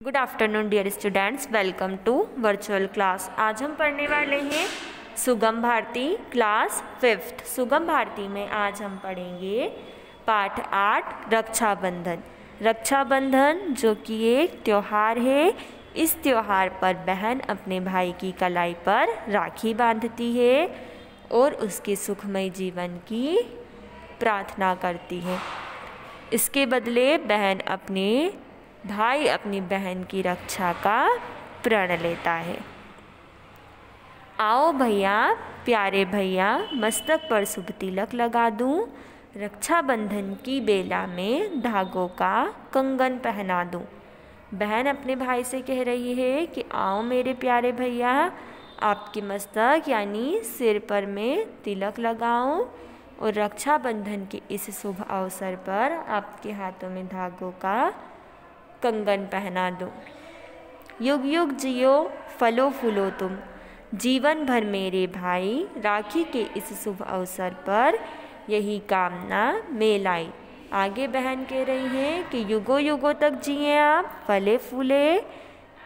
Good afternoon dear students welcome to virtual class आज हम पढ़ने वाले हैं सुगम भारती क्लास फिफ्थ सुगम भारती में आज हम पढ़ेंगे पाठ आठ, रक्षाबंधन. रक्षाबंधन जो कि एक त्यौहार है, इस त्यौहार पर बहन अपने भाई की कलाई पर राखी बांधती है और उसके सुखमय जीवन की प्रार्थना करती है। इसके बदले बहन अपने भाई अपनी बहन की रक्षा का प्रण लेता है। आओ भैया, प्यारे भैया, मस्तक पर शुभ तिलक लगा दूँ। रक्षाबंधन की बेला में धागों का कंगन पहना दूँ। बहन अपने भाई से कह रही है कि आओ मेरे प्यारे भैया, आपके मस्तक यानी सिर पर मैं तिलक लगाऊँ और रक्षाबंधन के इस शुभ अवसर पर आपके हाथों में धागों का कंगन पहना दूँ। युग युग जियो, फलो फूलो तुम। जीवन भर मेरे भाई, राखी के इस शुभ अवसर पर यही कामना मेलाई। आगे बहन कह रही है कि युगों युगों तक जिए आप, फले फूले।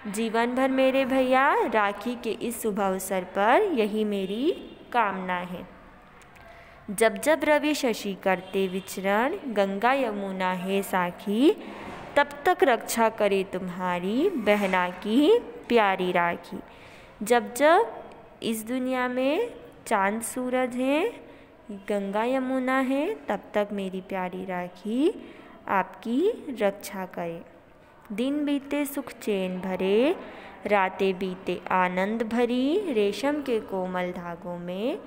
जीवन भर मेरे भैया, राखी के इस शुभ अवसर पर यही मेरी कामना है। जब जब रवि शशि करते विचरण, गंगा यमुना है साखी। तब तक रक्षा करे तुम्हारी बहना की प्यारी राखी। जब जब इस दुनिया में चाँद सूरज है, गंगा यमुना है, तब तक मेरी प्यारी राखी आपकी रक्षा करे। दिन बीते सुख चैन भरे, रातें बीते आनंद भरी, रेशम के कोमल धागों में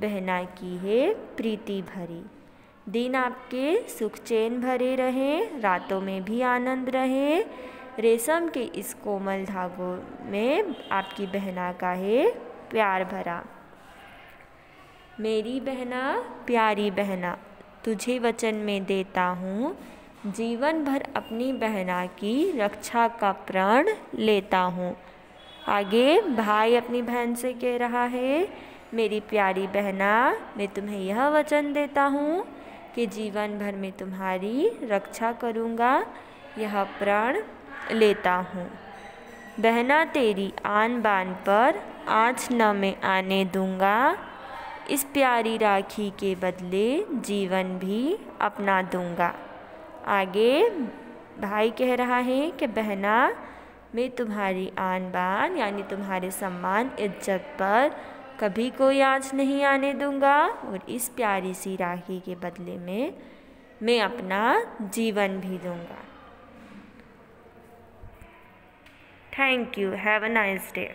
बहना की है प्रीति भरी। दिन आपके सुख चैन भरे रहे, रातों में भी आनंद रहे। रेशम के इस कोमल धागों में आपकी बहना का है प्यार भरा। मेरी बहना, प्यारी बहना, तुझे वचन में देता हूँ। जीवन भर अपनी बहना की रक्षा का प्रण लेता हूँ। आगे भाई अपनी बहन से कह रहा है, मेरी प्यारी बहना, मैं तुम्हें यह वचन देता हूँ कि जीवन भर में तुम्हारी रक्षा करूँगा, यह प्राण लेता हूँ। बहना तेरी आन बान पर आँच न मैं आने दूँगा, इस प्यारी राखी के बदले जीवन भी अपना दूँगा। आगे भाई कह रहा है कि बहना, मैं तुम्हारी आन बान यानी तुम्हारे सम्मान इज़्ज़त पर कभी कोई आज नहीं आने दूँगा। और इस प्यारी सी राखी के बदले में मैं अपना जीवन भी दूँगा। Thank you have a nice day